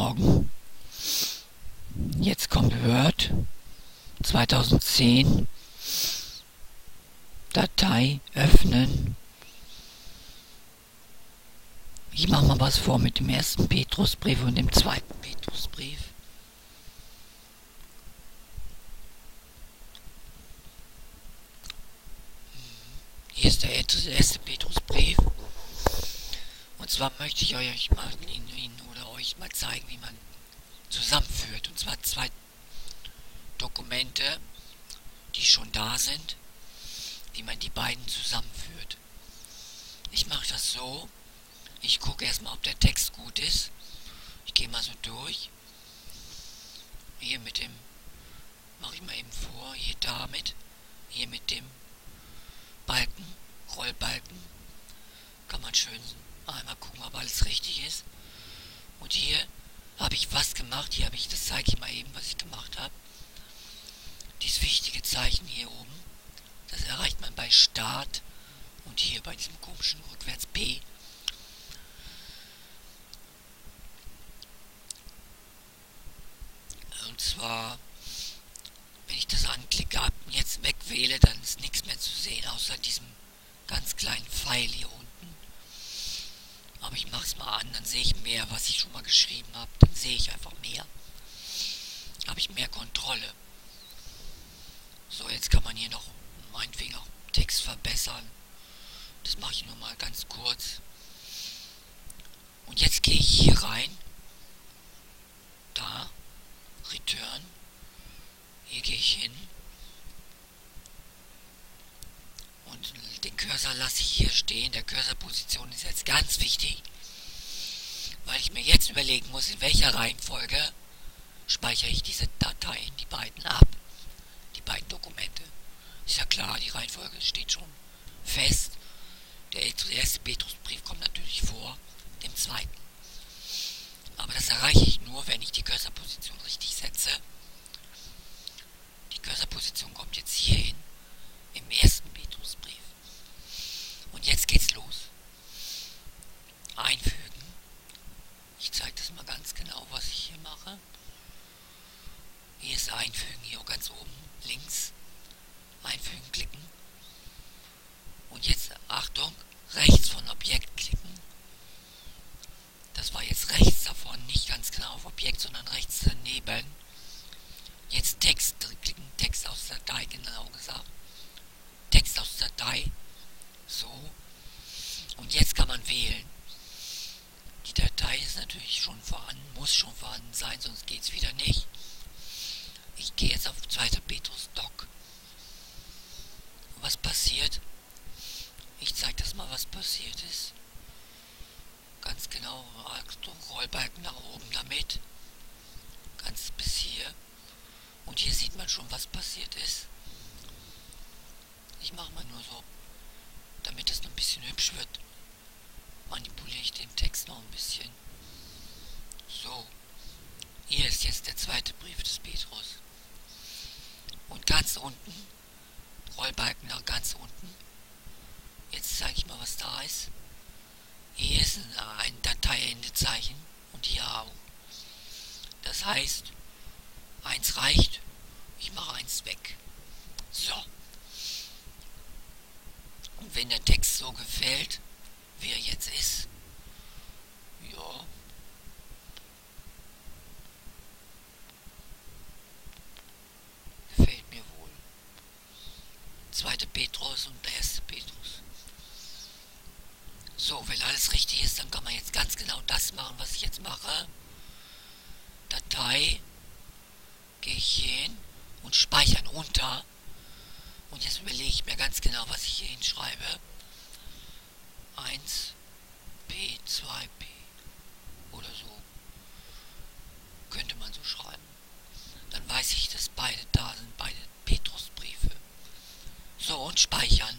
Morgen. Jetzt kommt Word 2010. Datei öffnen. Ich mache mal was vor mit dem ersten Petrusbrief und dem zweiten Petrusbrief. Hier ist der erste Petrusbrief. Und zwar möchte ich euch mal ihn, ihn mal zeigen, wie man zusammenführt. Und zwar zwei Dokumente, die schon da sind, wie man die beiden zusammenführt. Ich mache das so. Ich gucke erstmal, ob der Text gut ist. Ich gehe mal so durch. Hier mit dem, mache ich mal eben vor, hier damit, hier mit dem Balken, Rollbalken. Kann man schön einmal gucken, ob alles richtig ist. Und hier habe ich was gemacht. Hier habe ich, das zeige ich mal eben, was ich gemacht habe. Dieses wichtige Zeichen hier oben, das erreicht man bei Start und hier bei diesem komischen Rückwärts P. Und zwar wenn ich das anklicke, ab jetzt wegwähle, dann ist nichts mehr zu sehen, außer diesem ganz kleinen Pfeil hier unten. Ich mache es mal an, dann sehe ich mehr, was ich schon mal geschrieben habe. Dann sehe ich einfach mehr. Habe ich mehr Kontrolle. So, jetzt kann man hier noch meinetwegen auch Text verbessern. Das mache ich nur mal ganz kurz. Und jetzt gehe ich hier rein. Da. Return. Hier gehe ich hin. Und den Cursor lasse ich hier stehen. Der Cursorposition ist jetzt ganz wichtig, weil ich mir jetzt überlegen muss, in welcher Reihenfolge speichere ich diese Dateien, die beiden ab. Die beiden Dokumente. Ist ja klar, die Reihenfolge steht schon fest. Der erste Petrusbrief kommt natürlich vor dem zweiten. Aber das erreiche ich nur, wenn ich die Cursorposition richtig setze. Die Cursorposition kommt jetzt hier hin, im ersten Petrusbrief. Und jetzt geht's los. Einfügen. Ich zeige das mal ganz genau, was ich hier mache. Hier ist Einfügen, hier ganz oben links. Einfügen klicken. Und jetzt, Achtung, rechts von Objekt klicken. Das war jetzt rechts davon, nicht ganz genau auf Objekt, sondern rechts daneben. Jetzt Text klicken, Text aus Datei, genau gesagt. Text aus Datei. So. Und jetzt kann man wählen. Die Datei ist natürlich schon vorhanden, muss schon vorhanden sein, sonst geht es wieder nicht. Ich gehe jetzt auf 2. Petrus Doc. Was passiert? Ich zeige das mal, was passiert ist. Ganz genau, Achtung, Rollbalken nach oben damit. Ganz bis hier. Und hier sieht man schon, was passiert ist. Ich mache mal nur so, damit es noch ein bisschen hübsch wird, manipuliere ich den Text noch ein bisschen. So, hier ist jetzt der zweite Brief des Petrus. Und ganz unten, Rollbalken nach ganz unten. Jetzt zeige ich mal, was da ist. Hier ist ein Dateiendezeichen und hier auch. Das heißt, Eins reicht. Ich mache eins weg. So. Und wenn der Text so gefällt, wie er jetzt ist, ja. Gefällt mir wohl. Zweite Petrus und der erste Petrus. So, wenn alles richtig ist, dann kann man jetzt ganz genau das machen, was ich jetzt mache. Datei gehe ich hier hin und speichern unter. Und jetzt überlege ich mir ganz genau, was ich hier hinschreibe. 1 Speichern.